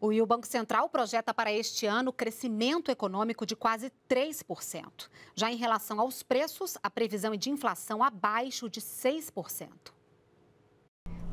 O, Banco Central projeta para este ano crescimento econômico de quase 3%. Já em relação aos preços, a previsão é de inflação abaixo de 6%.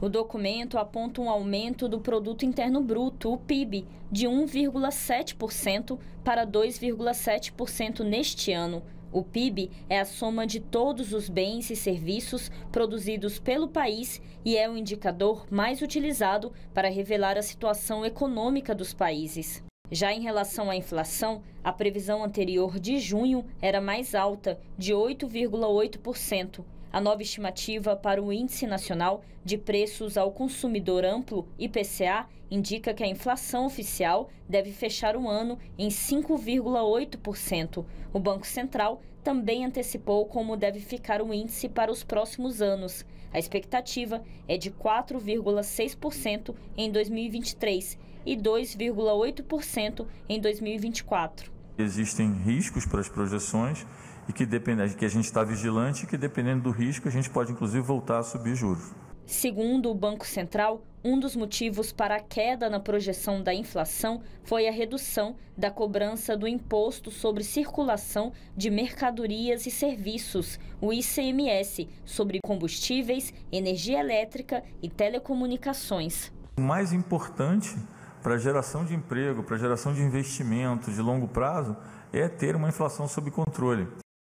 O documento aponta um aumento do produto interno bruto, o PIB, de 1,7% para 2,7% neste ano. O PIB é a soma de todos os bens e serviços produzidos pelo país e é o indicador mais utilizado para revelar a situação econômica dos países. Já em relação à inflação, a previsão anterior de junho era mais alta, de 8,8%. A nova estimativa para o Índice Nacional de Preços ao Consumidor Amplo, IPCA, indica que a inflação oficial deve fechar o ano em 5,8%. O Banco Central também antecipou como deve ficar o índice para os próximos anos. A expectativa é de 4,6% em 2023 e 2,8% em 2024. Existem riscos para as projeções e que, depende, que a gente está vigilante e que, dependendo do risco, a gente pode inclusive voltar a subir juros. Segundo o Banco Central, um dos motivos para a queda na projeção da inflação foi a redução da cobrança do Imposto sobre Circulação de Mercadorias e Serviços, o ICMS, sobre combustíveis, energia elétrica e telecomunicações. O mais importante para a geração de emprego, para a geração de investimento de longo prazo, é ter uma inflação sob controle.